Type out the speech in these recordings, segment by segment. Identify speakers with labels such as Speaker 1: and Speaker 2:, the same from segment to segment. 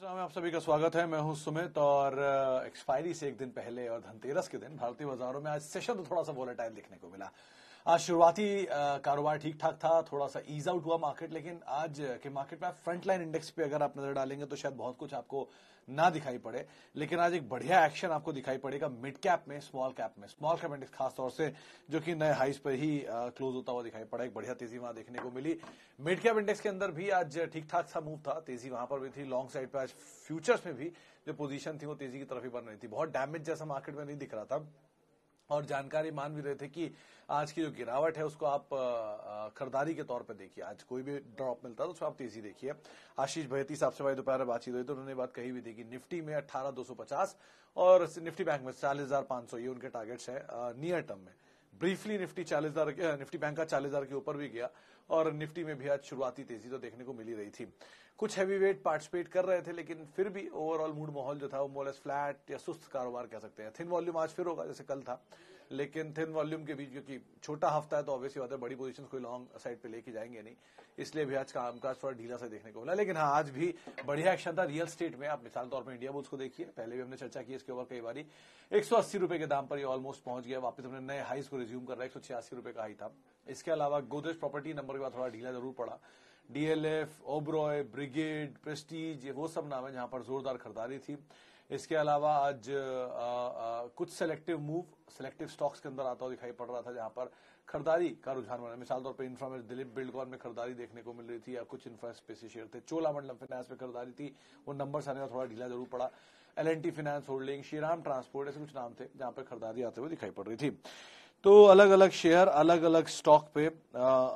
Speaker 1: में आप सभी का स्वागत है। मैं हूँ सुमित और एक्सपायरी से एक दिन पहले और धनतेरस के दिन भारतीय बाजारों में आज सेशन तो थोड़ा सा वोलेटाइल देखने को मिला। आज शुरुआती कारोबार ठीक ठाक था, थोड़ा सा ईज आउट हुआ मार्केट लेकिन आज के मार्केट में फ्रंट लाइन इंडेक्स पे अगर आप नज़र डालेंगे तो शायद बहुत कुछ आपको ना दिखाई पड़े, लेकिन आज एक बढ़िया एक्शन आपको दिखाई पड़ेगा मिड कैप में स्मॉल कैप में। स्मॉल कैप इंडेक्स खासतौर से, जो कि नए हाइस पर ही क्लोज होता हुआ दिखाई पड़ा, एक बढ़िया तेज़ी वहाँ देखने को मिली। मिड कैप इंडेक्स के अंदर भी आज ठीक ठाक सा मूव था, तेज़ी वहाँ पर भी थी लॉन्ग साइड पर आज फ्यूचर्स में भी जो पोजीशन थी वो तेज़ी की तरफ़ ही बन रही थी। बहुत डैमेज जैसा मार्केट में नहीं दिख रहा था। और जानकारी मान भी रहे थे कि आज की जो गिरावट है, उसको आप खरीदारी के तौर पर देखिए। आज कोई भी ड्रॉप मिलता है तो उसमें आप तेज़ी देखिए। आशीष भैती साहब से भाई दोपहर बातचीत हुई तो उन्होंने बात कही भी थी कि निफ्टी में अट्ठारह दो सौ पचास और निफ्टी बैंक में चालीस हज़ार पाँच सौ, ये उनके टारगेट्स है नियर टर्म में। ब्रीफली निफ्टी चालीस हज़ार निफ्टी बैंक का चालीस हज़ार के ऊपर भी गया। और निफ्टी में भी आज शुरुआती तेज़ी तो देखने को मिली रही थी। कुछ हैवी वेट पार्टिसिपेट कर रहे थे, लेकिन फिर भी ओवरऑल मूड माहौल जो था, वो मोलेस फ्लैट या सुस्त कारोबार कह सकते हैं। थिन वॉल्यूम आज फिर होगा, जैसे कल था। लेकिन थिन वॉल्यूम के बीच, क्योंकि छोटा हफ़्ता है तो ऑब्वियसली बात है, बड़ी पोजीशन कोई लॉन्ग साइड पे लेके जाएँगे नहीं। इसलिए भी आज कामकाज थोड़ा ढीला सा देखने को मिला। लेकिन हाँ आज भी बढ़िया एक्शन था रियल स्टेट में। आप मिसाल तौर पर इंडिया बुल्स को देखिए, पहले भी हमने चर्चा की, इसके ऊपर कई बार एक सौ अस्सी रुपए के दाम पर ये ऑलमोस्ट पहुँच गया। वापस हमने नए हाईस को रिज्यूम कर रहा है, एक सौ छियासी का हाई था। इसके अलावा गोदरेज प्रॉपर्टी नंबर के बाद थोड़ा ढीला ज़रूर पड़ा। डीएलएफ ओब्रॉय ब्रिगेड प्रेस्टीज ये वो सब नाम है जहाँ पर जोरदार खरीदारी थी। इसके अलावा आज आ, आ, कुछ सेलेक्टिव मूव सेलेक्टिव स्टॉक्स के अंदर आता हुआ दिखाई पड़ रहा था जहाँ पर खरीदारी का रुझान बना। मिसाल तौर पर इंफ्रा दिलीप बिल्डकॉन में खरीदारी देखने को मिल रही थी या कुछ इंफ्रा स्पेसी शेयर थे। चोला मंडलम फाइनेंस में खरीदारी थी वो नंबर आने का थोड़ा ढीला ज़रूर पड़ा। L finance holding Shriram transport ऐसे कुछ नाम थे जहाँ पर खरीदारी आते हुए दिखाई पड़ रही थी। तो अलग अलग शेयर अलग अलग स्टॉक पे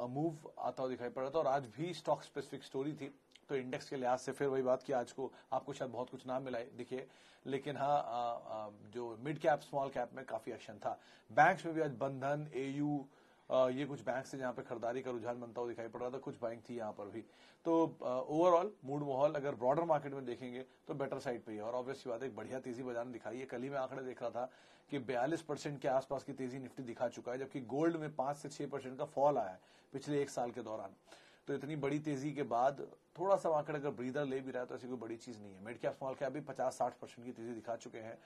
Speaker 1: मूव आता हुआ दिखाई पड़ रहा था और आज भी स्टॉक स्पेसिफिक स्टोरी थी। तो इंडेक्स के लिहाज से फिर वही बात की आज को आपको शायद बहुत कुछ ना मिला दिखे। लेकिन हाँ जो मिड कैप स्मॉल कैप में काफ़ी एक्शन था। बैंक्स में भी आज बंधन एयू ये कुछ बैंक से जहाँ पे खरीदारी का रुझान बनता हुआ दिखाई पड़ रहा था। कुछ बैंक थी यहाँ पर भी। तो ओवरऑल मूड माहौल, अगर ब्रॉडर मार्केट में देखेंगे तो बेटर साइड पे ही और ऑब्वियसली बात एक बढ़िया तेज़ी बाज़ार दिखाई है। कल ही मैं आंकड़े देख रहा था कि 42 परसेंट के आसपास की तेज़ी निफ्टी दिखा चुका है, जबकि गोल्ड में पाँच से छह परसेंट का फॉल आया है पिछले एक साल के दौरान। तो इतनी बड़ी तेज़ी के बाद थोड़ा सा मार्केट अगर ब्रीदर ले भी रहा है तो ऐसी कोई बड़ी चीज़ नहीं है। मिड कैप स्मॉल कैप भी पचास साठ परसेंट की तेज़ी दिखा चुके हैं।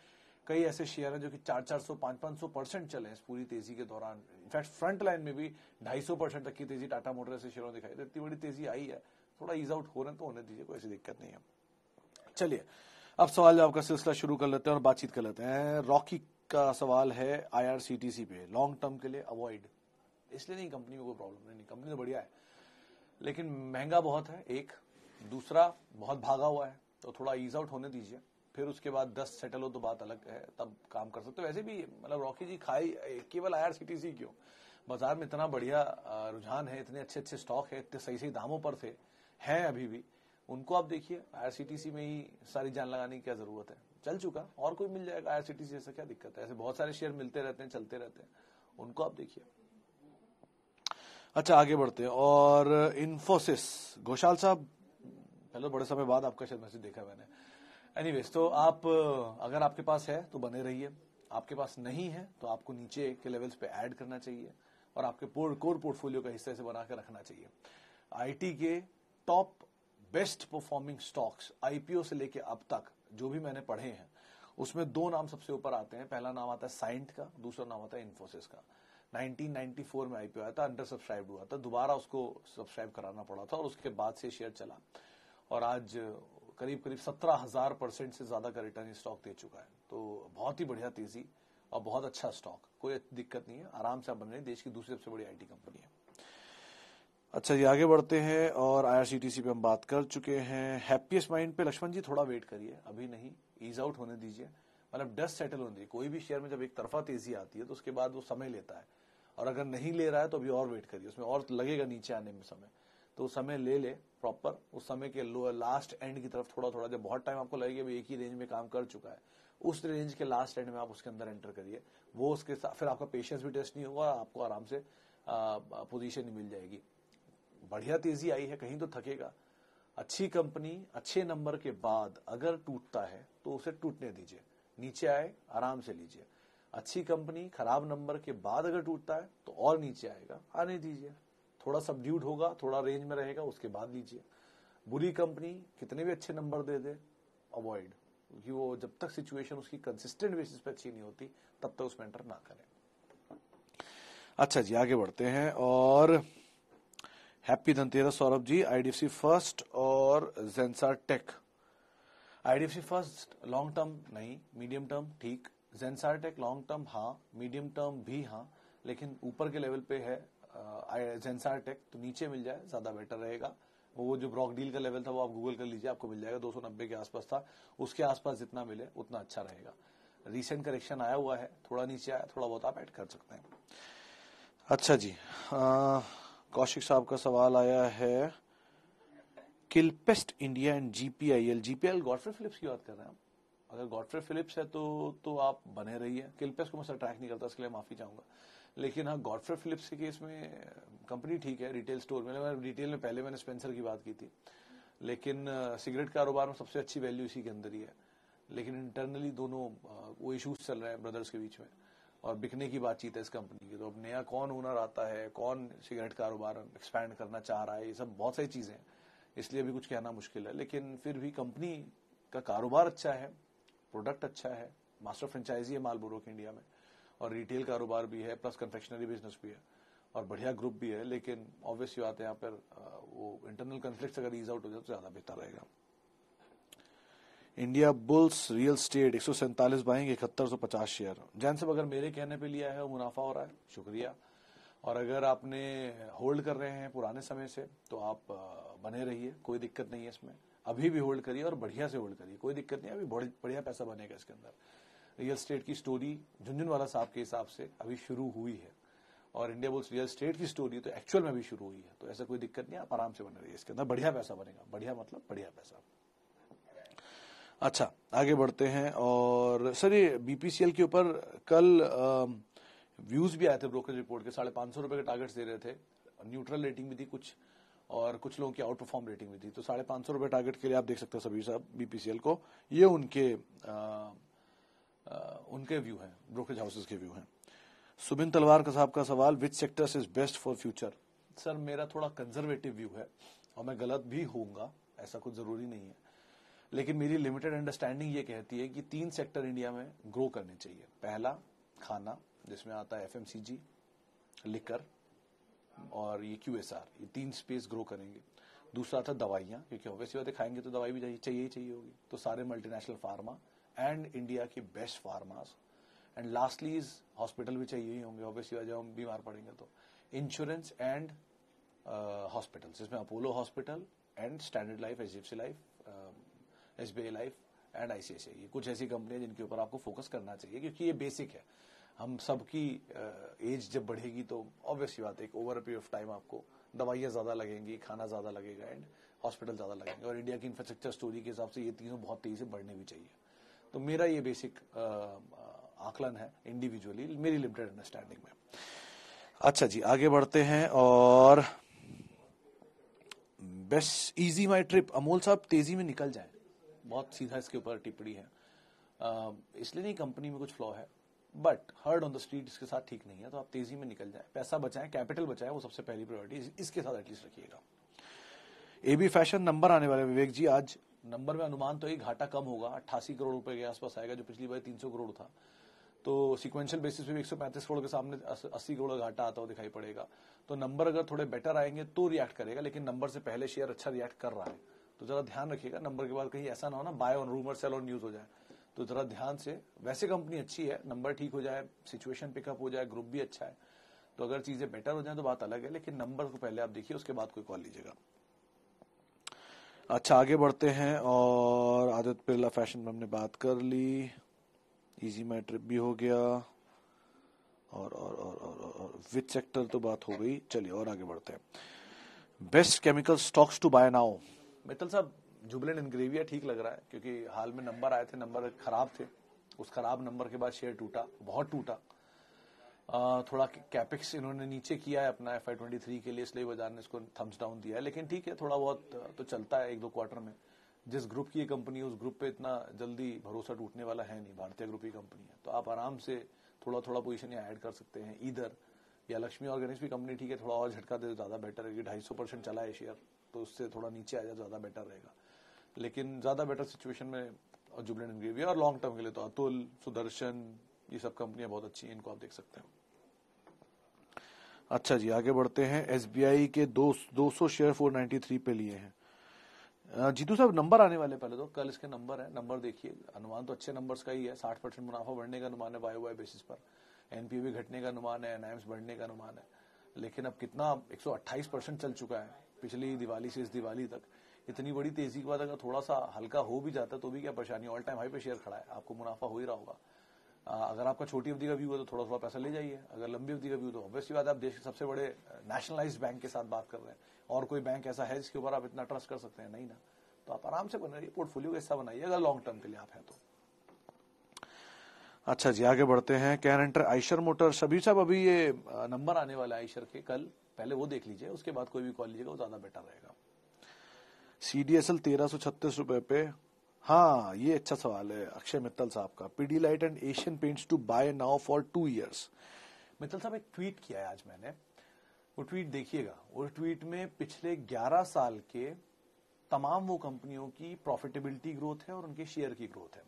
Speaker 1: कई ऐसे शेयर हैं जो कि चार चार सौ, पाँच पाँच सौ परसेंट चले इस पूरी तेज़ी के दौरान। इनफैक्ट फ्रंट लाइन में भी ढाई सौ परसेंट तक की तेज़ी टाटा मोटर ऐसे शेयरों दिखाई। तो इतनी बड़ी तेज़ी आई है। थोड़ा ईज आउट हो रहे हैं तो होने दीजिए, कोई ऐसी दिक्कत नहीं है। चलिए, अब सवाल जवाब का सिलसिला शुरू कर लेते हैं और बातचीत कर लेते हैं। रॉकी का सवाल है आईआरसीटीसी पे लॉन्ग टर्म के लिए अवॉइड इसलिए नहीं कंपनी कोई प्रॉब्लम नहीं कंपनी तो बढ़िया है। लेकिन महँगा बहुत है, एक। दूसरा, बहुत भागा हुआ है तो थोड़ा ईज आउट होने दीजिए। फिर उसके बाद दस सेटल हो तो बात अलग है, तब काम कर सकते हो। वैसे भी मतलब रॉकी जी खाई, केवल आईआरसीटीसी क्यों? बाज़ार में इतना बढ़िया रुझान है, इतने अच्छे अच्छे स्टॉक है, इतने सही सही दामों पर थे, हैं अभी भी। उनको आप देखिए आईआरसीटीसी में ही सारी जान लगाने की क्या ज़रूरत है? चल चुका, और कोई मिल जाएगा आईआरसीटीसी जैसा क्या दिक्कत है? ऐसे बहुत सारे शेयर मिलते रहते हैं, चलते रहते हैं। उनको आप देखिए। अच्छा आगे बढ़ते हैं, और इन्फोसिस घोषाल साहब, पहले बड़े समय बाद आपका शायद मैसेज देखा मैंने। एनीवेज तो आप, अगर आपके पास है तो बने रहिए। आपके पास नहीं है तो आपको नीचे के लेवल्स पे ऐड करना चाहिए, और आपके कोर पोर्टफोलियो का हिस्से से बना के रखना चाहिए। आईटी के top best performing stocks IPO से लेके अब तक, जो भी मैंने पढ़े हैं, उसमें दो नाम सबसे ऊपर आते हैं। पहला नाम आता है साइंट का, दूसरा नाम आता है इन्फोसिस का। 1994 में आईपीओ आया था अंडर सब्सक्राइब हुआ था। दोबारा उसको सब्सक्राइब कराना पड़ा था और उसके बाद से शेयर चला। और आज करीब करीब सत्रह हज़ार परसेंट से ज़्यादा का रिटर्न स्टॉक दे चुका है। तो बहुत ही बढ़िया तेज़ी और बहुत अच्छा स्टॉक कोई दिक्कत नहीं है। आराम से आप बन रहे देश की दूसरी सबसे बड़ी आईटी कंपनी है। अच्छा जी, आगे बढ़ते हैं और आईआरसीटीसी पे हम बात कर चुके हैं। हैप्पीएस्ट माइंड पे लक्ष्मण जी, थोड़ा वेट करिए। अभी नहीं ईज आउट होने दीजिए। मतलब डस्ट सेटल होने दीजिए। कोई भी शेयर में जब एक तरफा तेज़ी आती है तो उसके बाद वो समय लेता है। और अगर नहीं ले रहा है तो अभी और वेट करिए। उसमें और लगेगा नीचे आने में समय। तो समय ले ले प्रॉपर उस समय के लास्ट एंड की तरफ़ थोड़ा थोड़ा, जब बहुत टाइम आपको लगेगा एक ही रेंज में काम कर चुका है, उस रेंज के लास्ट एंड में आप उसके अंदर एंटर करिए। वो उसके साथ, फिर आपका पेशेंस भी टेस्ट नहीं होगा, आपको आराम से पोजीशन मिल जाएगी। बढ़िया तेज़ी आई है, कहीं तो थकेगा। अच्छी कंपनी, अच्छे नंबर के बाद अगर टूटता है तो उसे टूटने दीजिए। नीचे आए, आराम से लीजिए। अच्छी कंपनी, खराब नंबर के बाद अगर टूटता है तो और नीचे आएगा। आने दीजिए। थोड़ा सबड्यूड होगा, थोड़ा रेंज में रहेगा, उसके बाद लीजिए। बुरी कंपनी, कितने भी अच्छे नंबर दे दे अवॉइड क्योंकि वो जब तक सिचुएशन उसकी कंसिस्टेंट बेसिस पे अच्छी नहीं होती, तब तक उसमें एंटर ना करें। अच्छा जी, आगे बढ़ते हैं और happy Dhanteras Saurabh ji IDFC First और Zensar tech IDFC First long term नहीं मीडियम टर्म ठीक. जेंसार टेक लॉन्ग टर्म हाँ. मीडियम टर्म भी हाँ लेकिन ऊपर के लेवल पे है जेंसार टेक तो नीचे मिल जाए, ज़्यादा बेटर रहेगा. वो जो ब्रॉक डील का लेवल था, वो आप गूगल कर लीजिए, आपको मिल जाएगा 290 के आसपास था. उसके आसपास जितना मिले, उतना अच्छा रहेगा. रिसेंट करेक्शन आया हुआ है, थोड़ा नीचे आया, थोड़ा बहुत आप ऐड कर सकते हैं. अच्छा जी कौशिक साहब का सवाल आया है, Kilpest India and GPIL GPIL Godfrey Phillips की बात कर रहे हैं आप। अगर गॉडफ्रे फिलिप्स है तो तो आप बने रहिए। किलपेस्ट को मैं ट्रैक नहीं करता, इसके लिए माफ़ी चाहूँगा। लेकिन हाँ गॉडफ्रे फिलिप्स के केस में कंपनी ठीक है रिटेल स्टोर में। रिटेल में पहले मैंने स्पेंसर की बात की थी। लेकिन सिगरेट कारोबार में सबसे अच्छी वैल्यू इसी के अंदर ही है। लेकिन इंटरनली दोनों वो इश्यूज़ चल रहे हैं ब्रदर्स के बीच में। और बिकने की बातचीत है इस कंपनी की। तो अब नया कौन ओनर आता है, कौन सिगरेट कारोबार एक्सपैंड करना चाह रहा है, ये सब बहुत सारी चीज़ें हैं। इसलिए अभी कुछ कहना मुश्किल है। लेकिन फिर भी कंपनी का कारोबार अच्छा है प्रोडक्ट अच्छा है मास्टर फ्रेंचाइजी है माल बुरोक इंडिया में। और रिटेल कारोबार भी है प्लस कन्फेक्शनरी बिज़नेस भी है। और बढ़िया ग्रुप भी है, लेकिन ऑब्वियसली बात है यहाँ पर वो इंटरनल कन्फ्लिक्ट अगर ईज आउट हो जाए तो ज़्यादा बेहतर रहेगा। इंडिया बुल्स रियल स्टेट एक सौ सैंतालीस बाइंग इकहत्तर सौ पचास शेयर जैन साहब, अगर मेरे कहने पे लिया है, वो मुनाफा हो रहा है, शुक्रिया। और अगर आपने होल्ड कर रहे हैं पुराने समय से तो आप बने रहिए, कोई दिक्कत नहीं है इसमें। अभी भी होल्ड करिए और बढ़िया से होल्ड करिए, कोई दिक्कत नहीं अभी बढ़िया पैसा बनेगा इसके अंदर। रियल स्टेट की स्टोरी झुंझुनवाला साहब के हिसाब से अभी शुरू हुई है। और इंडिया बुल्स रियल स्टेट की स्टोरी तो एक्चुअल में भी शुरू हुई है तो ऐसा कोई दिक्कत नहीं आप आराम से बने रहिए, इसके अंदर बढ़िया पैसा बनेगा, बढ़िया मतलब बढ़िया पैसा। अच्छा आगे बढ़ते हैं और सर ये बीपीसीएल के ऊपर कल व्यूज़ भी आए थे ब्रोकर रिपोर्ट के साढ़े पाँच सौ रुपए के टारगेट्स दे रहे थे। न्यूट्रल रेटिंग भी थी कुछ और कुछ लोगों की आउट परफॉर्म रेटिंग भी थी। तो साढ़े पाँच सौ रुपए टारगेट के लिए आप देख सकते हैं सभी साहब बीपीसीएल को। ये उनके आ, आ, उनके व्यू हैं ब्रोकरेज हाउसेस के व्यू हैं। सुबिन तलवार का साहब का सवाल which sectors is best for future sir मेरा थोड़ा कंजर्वेटिव व्यू है और मैं गलत भी होऊँगा ऐसा कुछ ज़रूरी नहीं है। लेकिन मेरी लिमिटेड अंडरस्टैंडिंग ये कहती है कि तीन सेक्टर इंडिया में ग्रो करने चाहिए। पहला, खाना, जिसमें आता है एफएमसीजी लिकर और ये क्यूएसआर ये तीन स्पेस ग्रो करेंगे। दूसरा था दवाइयाँ, क्योंकि ऑब्वियसली बातें खाएँगे तो दवाई भी चाहिए ही चाहिए होगी। तो सारे मल्टीनेशनल फार्मा एंड इंडिया के best pharmas and lastly is hospital भी चाहिए ही होंगे ऑब्वियसली जब हम बीमार पड़ेंगे तो। इंश्योरेंस एंड हॉस्पिटल जिसमें Apollo hospital and standard life H life S B I life and ICICI ये कुछ ऐसी कंपनियाँ जिनके ऊपर आपको फोकस करना चाहिए, क्योंकि ये बेसिक है। हम सबकी एज जब बढ़ेगी तो ऑब्वियसली बात है ओवर पीरियड ऑफ़ टाइम आपको दवाइयाँ ज़्यादा लगेंगी, खाना ज़्यादा लगेगा एंड हॉस्पिटल ज़्यादा लगेंगे। और इंडिया की इंफ्रास्ट्रक्चर स्टोरी के हिसाब से ये तीनों बहुत तेज़ी से बढ़ने भी चाहिए। तो मेरा ये बेसिक आकलन है इंडिविजुअली मेरी लिमिटेड अंडरस्टैंडिंग में। अच्छा जी, आगे बढ़ते हैं और बेस्ट इजी माई ट्रिप अमोल साहब, तेज़ी में निकल जाए। बहुत सीधा इसके ऊपर टिप्पणी है। इसलिए नहीं कंपनी में कुछ फ्लॉ है but heard on the street इसके साथ ठीक नहीं है तो आप तेज़ी में निकल जाए। पैसा बचाएँ, कैपिटल बचाएँ, वो सबसे पहली प्रायोरिटी इसके साथ एटलीस्ट रखिएगा। एबी फ़ैशन नंबर आने वाले विवेक जी, आज नंबर में अनुमान तो ही घाटा कम होगा, अट्ठासी करोड़ रुपए के आसपास आएगा, जो पिछली बार तीन सौ करोड़ था। तो सिक्वेंशियल बेसिस पे एक करोड़ के सामने अस्सी करोड़ का घाटा आता हुआ दिखाई पड़ेगा। तो नंबर अगर थोड़े बेटर आएँगे तो रिएक्ट करेगा, लेकिन नंबर से पहले शेयर अच्छा रिएक्ट कर रहा है। तो जरा ध्यान रखिएगा नंबर के बाद कहीं ऐसा ना हो ना buy on rumour sell on news हो जाए। तो जरा ध्यान से वैसे कंपनी अच्छी है नंबर ठीक हो जाए सिचुएशन पिकअप हो जाए ग्रुप भी अच्छा है तो अगर चीज़ें बेटर हो जाए तो बात अलग है लेकिन नंबर को पहले आप देखिए उसके बाद कोई कॉल लीजिएगा। अच्छा आगे बढ़ते हैं और आदित्य बिरला फ़ैशन में हमने बात कर ली। इजी माई ट्रिप भी हो गया और और और और, और, और विच सेक्टर तो बात हो गई। चलिए और आगे बढ़ते हैं। Best chemical stocks to buy now Mittal साहब, जुबलेंट इनग्रेविया ठीक लग रहा है, क्योंकि हाल में नंबर आए थे, नंबर खराब थे। उस खराब नंबर के बाद शेयर टूटा, बहुत टूटा। थोड़ा कैपेक्स इन्होंने नीचे किया है अपना एफ़ आई के लिए, इसलिए बाज़ार ने इसको थम्स डाउन दिया है। लेकिन ठीक है, थोड़ा बहुत तो चलता है एक दो क्वार्टर में। जिस ग्रुप की ये कंपनी है, उस ग्रुप पे इतना जल्दी भरोसा टूटने वाला है नहीं, भारतीय ग्रुप की कंपनी है। तो आप आराम से थोड़ा थोड़ा पोजिशन ऐड कर सकते हैं। इधर, या लक्ष्मी ऑर्गेनिक्स भी कंपनी ठीक है, थोड़ा और झटका दे तो ज़्यादा बेटर है ढाई सौ परसेंट चला है शेयर तो उससे थोड़ा नीचे आ जाए, ज़्यादा बेटर रहेगा। लेकिन ज़्यादा बेटर सिचुएशन में जुबलेंट इंग्रेविया और लॉन्ग टर्म के लिए तो अतुल, सुदर्शन, ये सब कंपनियाँ बहुत अच्छी हैं, इनको आप देख सकते हैं। अच्छा जी, आगे बढ़ते हैं। एसबीआई के दो दो सौ शेयर फोर नाइन्टी थ्री पे लिए हैं। जीतू साहब नंबर आने वाले पहले तो कल इसके नंबर है। नंबर देखिए, अनुमान तो अच्छे नंबर्स का ही है। साठ परसेंट मुनाफा बढ़ने का अनुमान है वाई वाई बेसिस पर। एनपीवी घटने का अनुमान है एनआईएम्स बढ़ने का अनुमान है। लेकिन अब कितना 128 परसेंट चल चुका है। पिछली दिवाली से इस दिवाली तक, इतनी बड़ी तेज़ी के बाद अगर थोड़ा सा हल्का हो भी जाता है तो भी क्या परेशानी? ऑल टाइम हाई पे शेयर खड़ा है। आपको मुनाफा हो ही रहा होगा। अगर आपका छोटी अवधि का व्यू है तो थोड़ा थोड़ा पैसा ले जाइए। अगर लंबी अवधि का व्यू तो ऑब्वियसली बात आप देश के सबसे बड़े नेशनलाइज बैंक के साथ बात कर रहे हैं। और कोई बैंक ऐसा है जिसके ऊपर आप इतना ट्रस्ट कर सकते हैं? नहीं ना। तो आप आराम से बनाइए पोर्टफोलियो का हिस्सा बनाइए, अगर लॉन्ग टर्म के लिए आप हैं तो। अच्छा जी, आगे बढ़ते हैं। कैन एंटर आइशर मोटर सभी साहब अभी ये नंबर आने वाला है आइशर के, कल। पहले वो देख लीजिए, उसके बाद कोई भी कॉल लीजिएगा, वो ज़्यादा बेटर रहेगा। सीडीएसएल तेरह सौ छत्तीस रुपए पे। हाँ ये अच्छा सवाल है, अक्षय मित्तल साहब का। PD light and Asian Paints to buy now for two years Mittal साहब, एक ट्वीट किया है आज मैंने। वो ट्वीट देखिएगा। वो ट्वीट में पिछले 11 साल के तमाम वो कंपनियों की प्रॉफिटेबिलिटी ग्रोथ है और उनके शेयर की ग्रोथ है।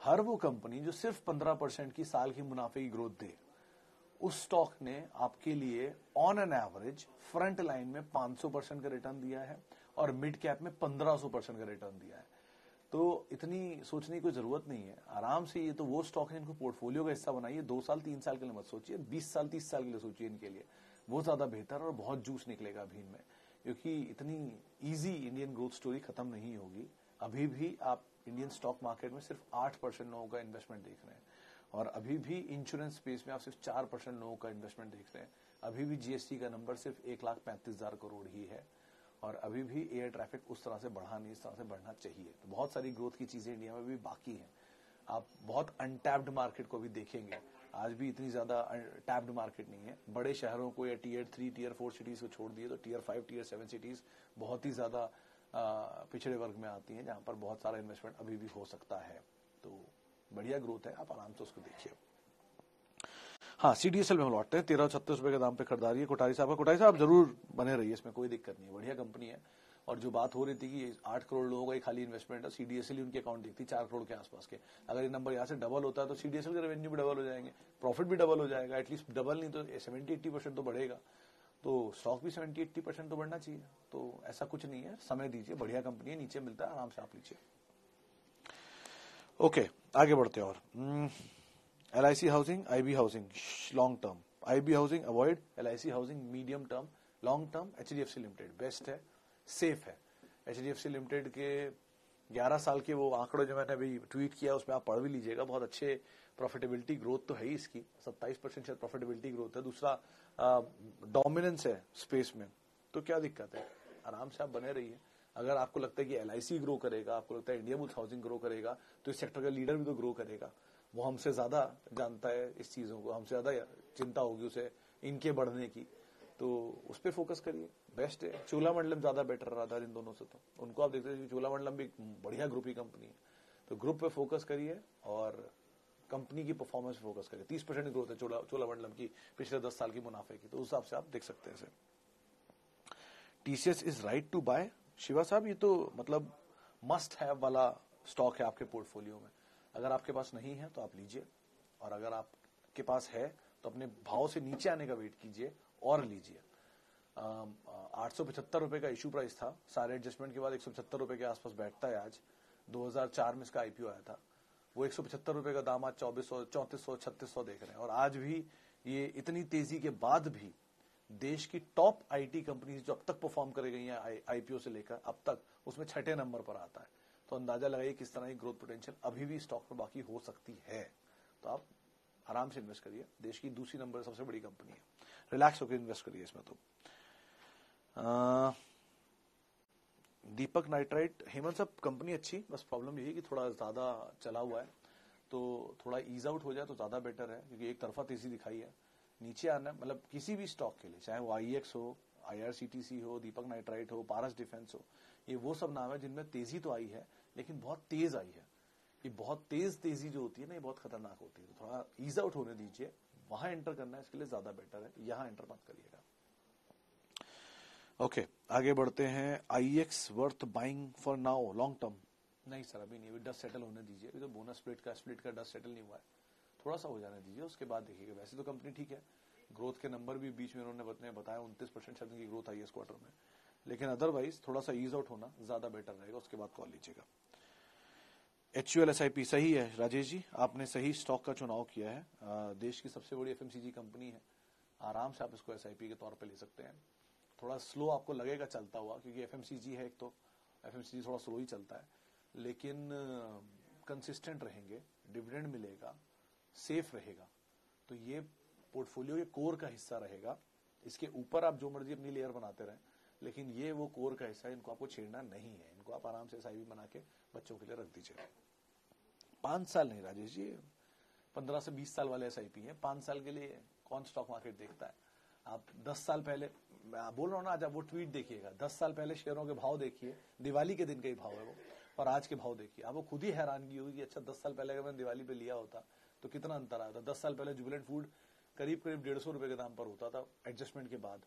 Speaker 1: हर वो कंपनी जो सिर्फ़ 15 परसेंट की साल की मुनाफे की ग्रोथ दे। उस स्टॉक ने आपके लिए on an average front line में 500 परसेंट का रिटर्न दिया है और मिड कैप में 1500 परसेंट का रिटर्न दिया है। तो इतनी सोचने की ज़रूरत नहीं है। आराम से ये तो वो स्टॉक है इनको पोर्टफोलियो का हिस्सा बनाइए दो साल, तीन साल के लिए मत सोचिए, बीस साल, तीस साल के लिए सोचिए इनके लिए। वो ज़्यादा बेहतर और बहुत जूस निकलेगा अभी इनमें। क्योंकि इतनी इजी इंडियन ग्रोथ स्टोरी खत्म नहीं होगी। अभी भी आप इंडियन स्टॉक मार्केट में सिर्फ़ आठ परसेंट लोगों का इन्वेस्टमेंट देख रहे हैं। और अभी भी इंश्योरेंस स्पेस में आप सिर्फ़ चार परसेंट लोगों का इन्वेस्टमेंट देख रहे हैं। अभी भी जीएसटी का नंबर सिर्फ़ एक लाख पैंतीस हज़ार करोड़ ही है। और अभी भी एयर ट्रैफ़िक उस तरह से बढ़ा नहीं, इस तरह से बढ़ना चाहिए। तो बहुत सारी ग्रोथ की चीज़ें इंडिया में भी बाकी हैं। आप बहुत अनटैप्ड मार्केट को भी देखेंगे। आज भी इतनी ज़्यादा टैप्ड मार्केट नहीं है। बड़े शहरों को या tier three tier four cities को छोड़ दिए तो tier five tier seven cities बहुत ही ज़्यादा पिछड़े वर्ग में आती हैं, जहाँ पर बहुत सारा इन्वेस्टमेंट अभी भी हो सकता है। तो बढ़िया ग्रोथ है, आप आराम से उसको देखिए। हाँ सीडीएसएल में हम लौटते हैं। तेरह छत्तीस रुपए के दाम पे खरीदारी है कोटारी साहब कोटारी साहब ज़रूर बने रहिए इसमें, कोई दिक्कत नहीं है। बढ़िया कंपनी है। और जो बात हो रही थी कि आठ करोड़ लोगों का खाली इन्वेस्टमेंट है सीडीएसएल उनके अकाउंट दिखती चार करोड़ के आसपास के। अगर ये नंबर यहाँ से डबल होता है तो सीडीएसएल के रेवेन्यू भी डबल हो जाएँगे प्रॉफिट भी डबल हो जाएगा एटलीस्ट डबल नहीं तो सेवेंटी एट्टी परसेंट तो बढ़ेगा। तो स्टॉक भी सेवेंटी एट्टी परसेंट तो बढ़ना चाहिए। तो ऐसा कुछ नहीं है। समय दीजिए, बढ़िया कंपनी है, नीचे मिलता है, आराम से आप लीजिए। ओके आगे बढ़ते हैं और। L I C housing I B housing long term I B housing avoid L I C housing medium term long term H D F C limited best है सेफ़ है। H D F C limited के 11 साल के वो आंकड़े जो मैंने अभी ट्वीट किया, उसमें आप पढ़ भी लीजिएगा। बहुत अच्छे प्रॉफिटेबिलिटी ग्रोथ तो है ही इसकी। 27 परसेंट शायद प्रॉफिटेबिलिटी ग्रोथ है। दूसरा डोमिनेंस है स्पेस में। तो क्या दिक्कत है? आराम से आप बने रहिए। अगर आपको लगता है कि LIC ग्रो करेगा, आपको लगता है इंडिया बुल्स हाउसिंग ग्रो करेगा तो इस सेक्टर का लीडर भी तो ग्रो करेगा। वो हमसे ज़्यादा जानता है इस चीज़ों को, हमसे ज़्यादा चिंता होगी उसे, इनके बढ़ने की। तो उस पर फोकस करिए। बेस्ट है। चोला मंडलम ज़्यादा बेटर रहा था इन दोनों से तो। उनको आप देखते हैं चोला मंडलम भी बढ़िया ग्रुप की कंपनी है। तो ग्रुप पे फोकस करिए और कंपनी की परफॉर्मेंस फोकस करिए। तीस परसेंट ग्रोथ है चोला चोला मंडलम की पिछले दस साल की मुनाफे की। तो उस हिसाब से आप देख सकते हैं इसे। TCS is right to buy Shiva sahab, ये तो मतलब मस्ट हैव वाला स्टॉक है आपके पोर्टफोलियो में। अगर आपके पास नहीं है तो आप लीजिए, और अगर आपके पास है तो अपने भाव से नीचे आने का वेट कीजिए और लीजिए। आठ सौ पचहत्तर रुपए का इशू प्राइस था। सारे एडजस्टमेंट के बाद एक सौ पचहत्तर रुपए के आसपास बैठता है आज। 2004 में इसका आईपीओ आया था। वो एक सौ पचहत्तर रुपए का दाम आज चौबीस सौ, चौतीस सौ, छत्तीस सौ देख रहे हैं। और आज भी ये इतनी तेज़ी के बाद भी देश की टॉप आईटी कंपनीज़ जो अब तक परफॉर्म कर गई हैं आईपीओ से लेकर अब तक, उसमें छठे नंबर पर आता है। तो अंदाज़ा लगाइए किस तरह की ग्रोथ पोटेंशियल अभी भी स्टॉक में बाकी हो सकती है। तो आप आराम से इन्वेस्ट करिए। देश की दूसरी नंबर सबसे बड़ी कंपनी है। रिलैक्स होकर इन्वेस्ट करिए इसमें तो। दीपक नाइट्राइट, हेमंत साहब कंपनी अच्छी, बस प्रॉब्लम यही कि थोड़ा ज़्यादा चला हुआ है। तो थोड़ा ईज आउट हो जाए तो ज़्यादा बेटर है, क्योंकि एक तरफा तेज़ी दिखाई है। नीचे आना मतलब किसी भी स्टॉक के लिए चाहे वो आई हो आईआरसीटीसी हो दीपक नाइट्राइट हो पारस डिफेंस हो ये वो सब नाम है जिनमें तेज़ी तो आई है लेकिन बहुत तेज आई है। ये बहुत तेज तेज़ी जो होती है ना ये बहुत खतरनाक होती है। तो थोड़ा ईज आउट होने दीजिए वहाँ एंटर करना है इसके लिए ज़्यादा बेटर है यहाँ एंटर मत करिएगा। ओके okay, आगे बढ़ते हैं। I X worth buying for now long term नहीं सर अभी नहीं अभी डस्ट सेटल होने दीजिए तो बोनस स्प्लिट का स्प्लिट का डस्ट सेटल नहीं हुआ है। थोड़ा सा हो जाने दीजिए उसके बाद देखिएगा। वैसे तो कंपनी ठीक है। ग्रोथ के नंबर भी बीच में उन्होंने बताया उनतीस परसेंट शायद की ग्रोथ आई है इस क्वार्टर में। लेकिन अदरवाइज़ थोड़ा सा ईज आउट होना ज़्यादा बेटर रहेगा उसके बाद कॉल लीजिएगा। H U L S I P सही है राजेश जी आपने सही स्टॉक का चुनाव किया है। आ, देश की सबसे बड़ी एफएमसीजी कंपनी है। आराम से आप इसको एस आई पी के तौर पर ले सकते हैं। थोड़ा स्लो आपको लगेगा चलता हुआ क्योंकि एफएमसीजी है एक तो। एफएमसीजी थोड़ा स्लो ही चलता है। लेकिन कंसिस्टेंट रहेंगे डिविडेंड मिलेगा। सेफ़ रहेगा। तो ये पोर्टफोलियो के कोर का हिस्सा रहेगा। इसके ऊपर आप जो मर्ज़ी अपनी लेयर बनाते रहें, लेकिन ये वो कोर का हिस्सा है, इनको आपको छेड़ना नहीं है। इनको आप आराम से एस बना के बच्चों के लिए रख दीजिए। पाँच साल नहीं, राजेश जी, पंद्रह से बीस साल वाले एस आई हैं। पाँच साल के लिए कौन स्टॉक मार्केट देखता है? आप दस साल पहले, मैं बोल रहा हूँ ना, आज आप वो ट्वीट देखिएगा। दस साल पहले शेयरों के भाव देखिए। दिवाली के दिन का ही भाव है वो और आज के भाव देखिए। आपको खुद ही हैरानगी होगी कि अच्छा दस साल पहले अगर मैंने दिवाली पे लिया होता तो कितना अंतर आया था? दस साल पहले जुबिलेंट फ़ूड करीब करीब डेढ़ सौ रुपए के दाम पर होता था एडजस्टमेंट के बाद।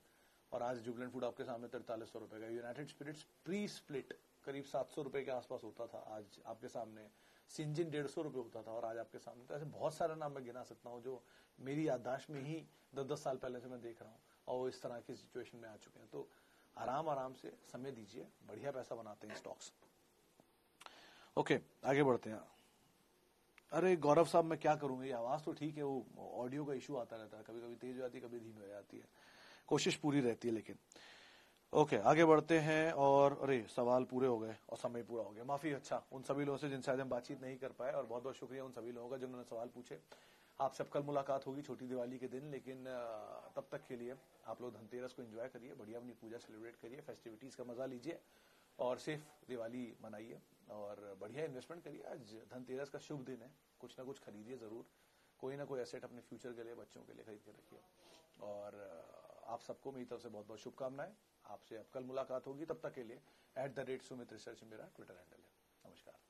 Speaker 1: और आज जुबिलेंट फ़ूड आपके सामने तिरतालीस सौ रुपए का यूनाइटेड स्पिरिट्स प्री स्प्लिट करीब सात सौ रुपए के आसपास होता था। आज आपके सामने सिंजिन डेढ़ सौ रुपए होता था और आज आपके सामने। तो ऐसे बहुत सारे नाम मैं गिना सकता हूँ जो मेरी याददाश्त में ही दस दस साल पहले से मैं देख रहा हूँ और इस तरह की सिचुएशन में आ चुके हैं। तो आराम आराम से समय दीजिए, बढ़िया पैसा बनाते हैं स्टॉक्स ओके आगे बढ़ते हैं। अरे गौरव साहब, मैं क्या करूँगा? ये आवाज़ तो ठीक है, वो ऑडियो का इशू आता रहता है। कभी कभी तेज हो जाती है, कभी धीमी हो जाती है। कोशिश पूरी रहती है, लेकिन। ओके, आगे बढ़ते हैं और अरे, सवाल पूरे हो गए और समय पूरा हो गया। माफ़ी अच्छा उन सभी लोगों से जिनसे आज हम बातचीत नहीं कर पाए, और बहुत बहुत शुक्रिया उन सभी लोगों का जिन्होंने सवाल पूछे। आप सब कल मुलाकात होगी छोटी दिवाली के दिन, लेकिन तब तक के लिए आप लोग धनतेरस को एंजॉय करिए, बढ़िया अपनी पूजा सेलिब्रेट करिए फेस्टिविटीज का मज़ा लीजिए, और सेफ़ दिवाली मनाइए। और बढ़िया इन्वेस्टमेंट करिए। आज धनतेरस का शुभ दिन है। कुछ ना कुछ खरीदिए ज़रूर। कोई ना कोई एसेट अपने फ्यूचर के लिए, बच्चों के लिए खरीद के रखिए। और आप सबको मेरी तरफ़ से बहुत बहुत शुभकामनाएँ। आपसे अब कल मुलाकात होगी। तब तक के लिए at the rate Sumit research मेरा ट्विटर हैंडल है। नमस्कार।